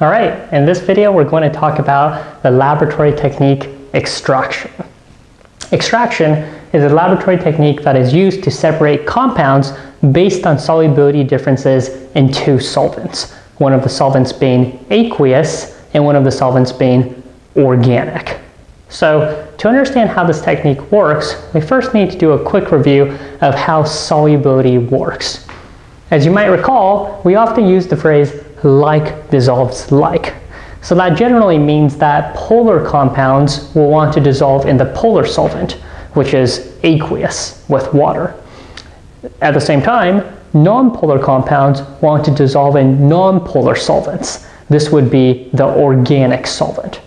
All right, in this video we're going to talk about the laboratory technique extraction. Extraction is a laboratory technique that is used to separate compounds based on solubility differences in two solvents, one of the solvents being aqueous and one of the solvents being organic. So to understand how this technique works, we first need to do a quick review of how solubility works. As you might recall, we often use the phrase like dissolves like. So that generally means that polar compounds will want to dissolve in the polar solvent, which is aqueous with water. At the same time, nonpolar compounds want to dissolve in nonpolar solvents. This would be the organic solvent.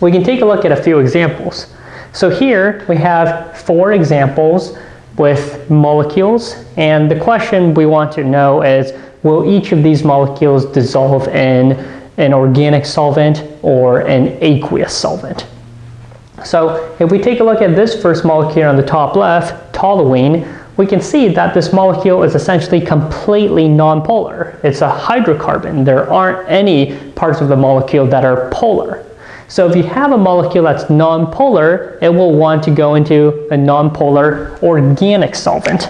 We can take a look at a few examples. So here we have four examples with molecules and the question we want to know is will each of these molecules dissolve in an organic solvent or an aqueous solvent? So if we take a look at this first molecule on the top left, toluene, we can see that this molecule is essentially completely nonpolar. It's a hydrocarbon. There aren't any parts of the molecule that are polar. So if you have a molecule that's nonpolar, it will want to go into a nonpolar organic solvent.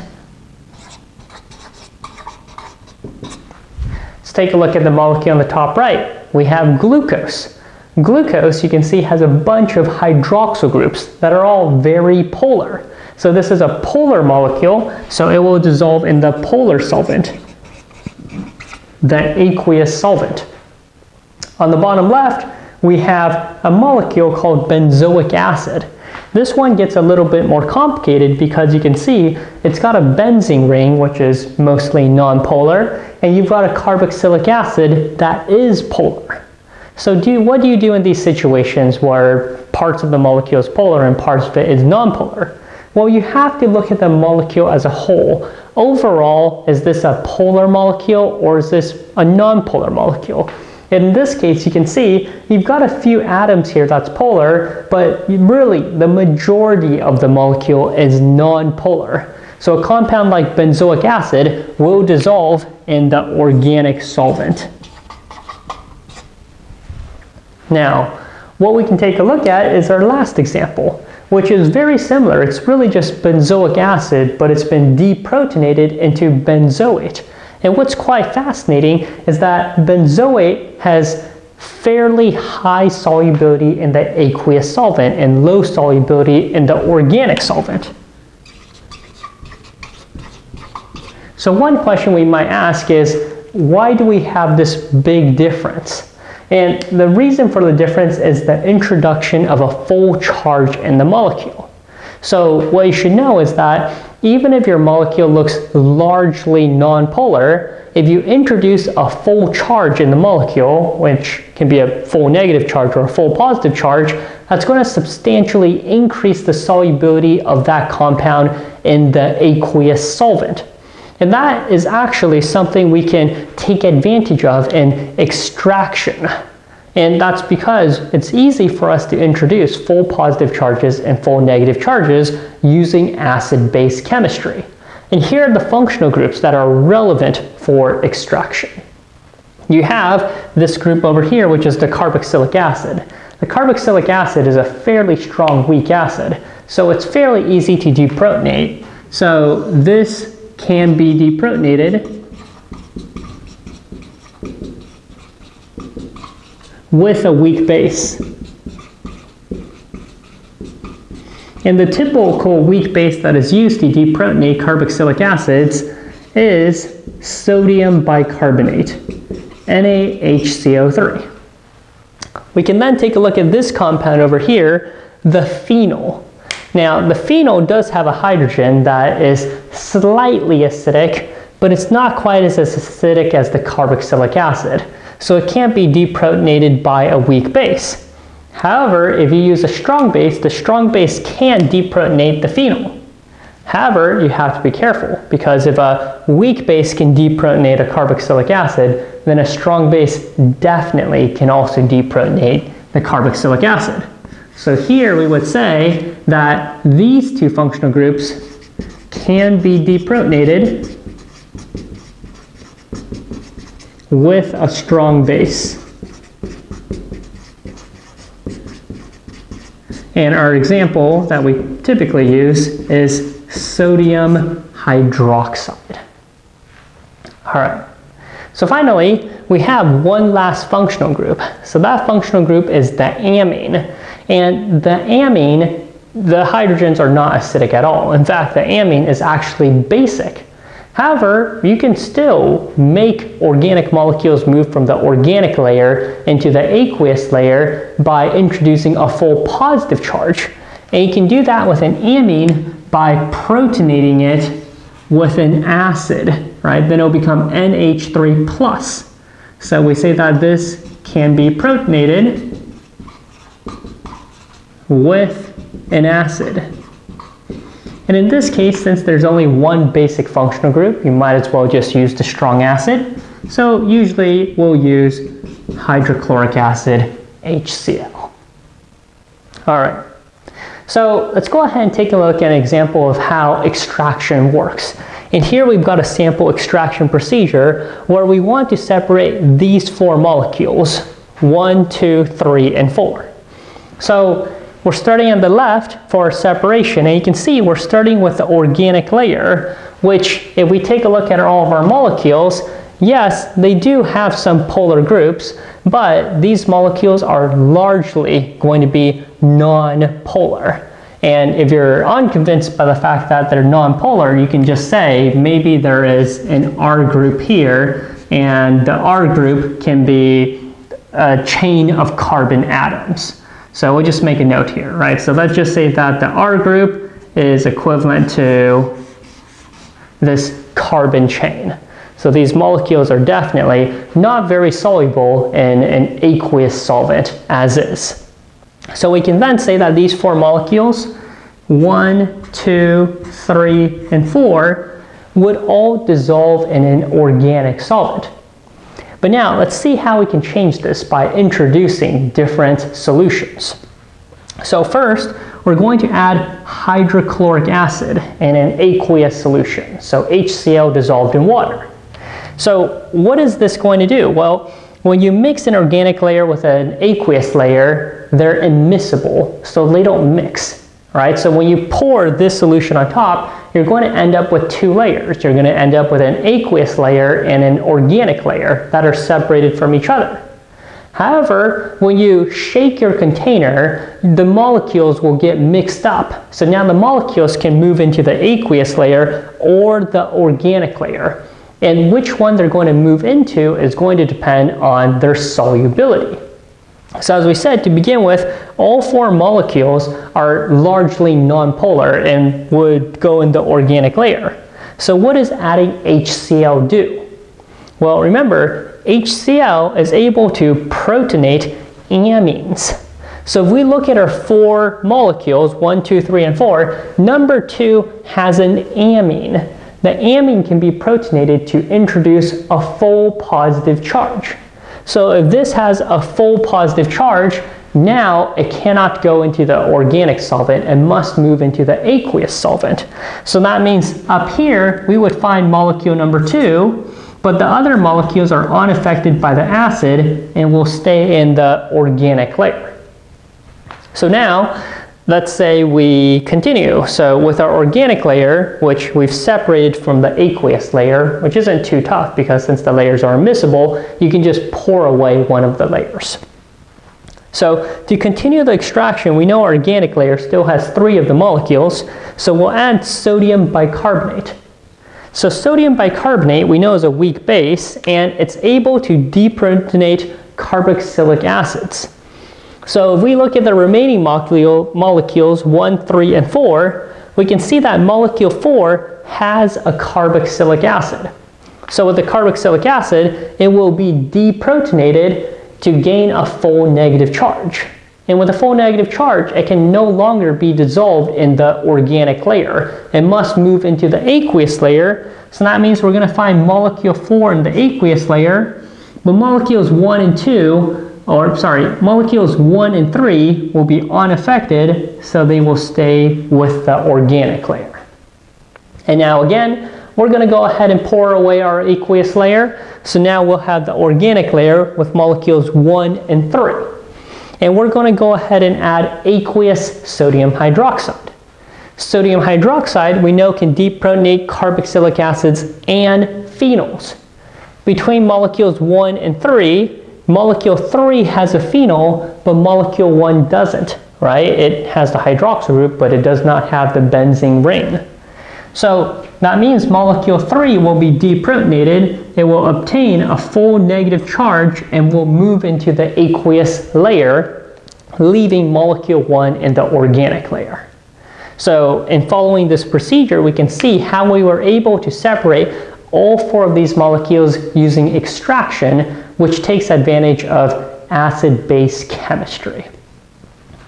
Take a look at the molecule on the top right. We have glucose. Glucose, you can see, has a bunch of hydroxyl groups that are all very polar. So this is a polar molecule, so it will dissolve in the polar solvent, the aqueous solvent. On the bottom left, we have a molecule called benzoic acid. This one gets a little bit more complicated because you can see it's got a benzene ring, which is mostly nonpolar, and you've got a carboxylic acid that is polar. So do, what do you do in these situations where parts of the molecule is polar and parts of it is nonpolar? Well, you have to look at the molecule as a whole. Overall, is this a polar molecule or is this a nonpolar molecule? In this case, you can see you've got a few atoms here that's polar, but really the majority of the molecule is non-polar. So a compound like benzoic acid will dissolve in the organic solvent. Now, what we can take a look at is our last example, which is very similar. It's really just benzoic acid, but it's been deprotonated into benzoate. And what's quite fascinating is that benzoate has fairly high solubility in the aqueous solvent and low solubility in the organic solvent. So one question we might ask is, why do we have this big difference? And the reason for the difference is the introduction of a full charge in the molecule. So what you should know is that even if your molecule looks largely nonpolar, if you introduce a full charge in the molecule, which can be a full negative charge or a full positive charge, that's going to substantially increase the solubility of that compound in the aqueous solvent. And that is actually something we can take advantage of in extraction. And that's because it's easy for us to introduce full positive charges and full negative charges using acid-base chemistry. And here are the functional groups that are relevant for extraction. You have this group over here, which is the carboxylic acid. The carboxylic acid is a fairly strong weak acid, so it's fairly easy to deprotonate. So this can be deprotonated with a weak base. And the typical weak base that is used to deprotonate carboxylic acids is sodium bicarbonate, NaHCO3. We can then take a look at this compound over here, the phenol. Now, the phenol does have a hydrogen that is slightly acidic, but it's not quite as acidic as the carboxylic acid so it can't be deprotonated by a weak base. However, if you use a strong base, the strong base can deprotonate the phenol. However, you have to be careful because if a weak base can deprotonate a carboxylic acid, then a strong base definitely can also deprotonate the carboxylic acid. So here we would say that these two functional groups can be deprotonated with a strong base. And our example that we typically use is sodium hydroxide. All right. So finally, we have one last functional group. So that functional group is the amine. And the amine, the hydrogens are not acidic at all. In fact, the amine is actually basic. However, you can still make organic molecules move from the organic layer into the aqueous layer by introducing a full positive charge. And you can do that with an amine by protonating it with an acid, right? Then it'll become NH3+. plus. So we say that this can be protonated with an acid. And in this case, since there's only one basic functional group, you might as well just use the strong acid. So usually we'll use hydrochloric acid, HCl. All right. So let's go ahead and take a look at an example of how extraction works. And here we've got a sample extraction procedure where we want to separate these four molecules, one, two, three, and four. So we're starting on the left for separation, and you can see we're starting with the organic layer, which if we take a look at all of our molecules, yes, they do have some polar groups, but these molecules are largely going to be non-polar. And if you're unconvinced by the fact that they're non-polar, you can just say maybe there is an R group here, and the R group can be a chain of carbon atoms. So we'll just make a note here, right? So let's just say that the R group is equivalent to this carbon chain. So these molecules are definitely not very soluble in an aqueous solvent as is. So we can then say that these four molecules, one, two, three, and four, would all dissolve in an organic solvent. But now let's see how we can change this by introducing different solutions. So first, we're going to add hydrochloric acid in an aqueous solution, so HCl dissolved in water. So what is this going to do? Well, when you mix an organic layer with an aqueous layer, they're immiscible, so they don't mix right? So when you pour this solution on top, you're going to end up with two layers. You're going to end up with an aqueous layer and an organic layer that are separated from each other. However, when you shake your container, the molecules will get mixed up. So now the molecules can move into the aqueous layer or the organic layer. And which one they're going to move into is going to depend on their solubility. So as we said, to begin with, all four molecules are largely nonpolar and would go in the organic layer. So what does adding HCl do? Well, remember, HCl is able to protonate amines. So if we look at our four molecules, one, two, three, and four, number two has an amine. The amine can be protonated to introduce a full positive charge. So if this has a full positive charge, now it cannot go into the organic solvent and must move into the aqueous solvent. So that means up here we would find molecule number two, but the other molecules are unaffected by the acid and will stay in the organic layer. So now let's say we continue. So with our organic layer, which we've separated from the aqueous layer, which isn't too tough because since the layers are immiscible, you can just pour away one of the layers. So to continue the extraction, we know our organic layer still has three of the molecules, so we'll add sodium bicarbonate. So sodium bicarbonate we know is a weak base, and it's able to deprotonate carboxylic acids. So if we look at the remaining molecule, molecules 1, 3, and 4, we can see that molecule 4 has a carboxylic acid. So with the carboxylic acid, it will be deprotonated to gain a full negative charge. And with a full negative charge, it can no longer be dissolved in the organic layer. It must move into the aqueous layer. So that means we're going to find molecule 4 in the aqueous layer, but molecules 1 and 2 or sorry, molecules 1 and 3 will be unaffected, so they will stay with the organic layer. And now again, we're going to go ahead and pour away our aqueous layer. So now we'll have the organic layer with molecules 1 and 3. And we're going to go ahead and add aqueous sodium hydroxide. Sodium hydroxide we know can deprotonate carboxylic acids and phenols. Between molecules 1 and 3, molecule 3 has a phenol, but molecule 1 doesn't, right? It has the hydroxyl group, but it does not have the benzene ring. So that means molecule 3 will be deprotonated. It will obtain a full negative charge and will move into the aqueous layer, leaving molecule 1 in the organic layer. So in following this procedure, we can see how we were able to separate all four of these molecules using extraction, which takes advantage of acid-base chemistry.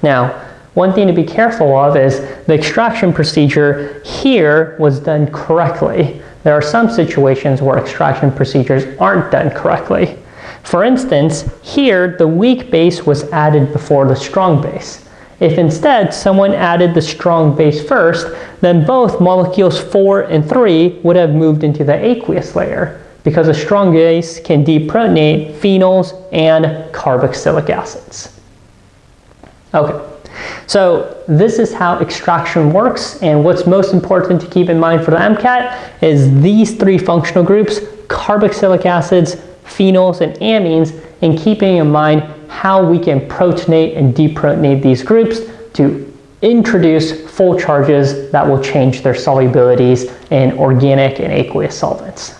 Now, one thing to be careful of is the extraction procedure here was done correctly. There are some situations where extraction procedures aren't done correctly. For instance, here the weak base was added before the strong base. If instead someone added the strong base first, then both molecules 4 and 3 would have moved into the aqueous layer because a strong base can deprotonate phenols and carboxylic acids. Okay, so this is how extraction works and what's most important to keep in mind for the MCAT is these three functional groups, carboxylic acids, phenols, and amines, and keeping in mind how we can protonate and deprotonate these groups to introduce full charges that will change their solubilities in organic and aqueous solvents.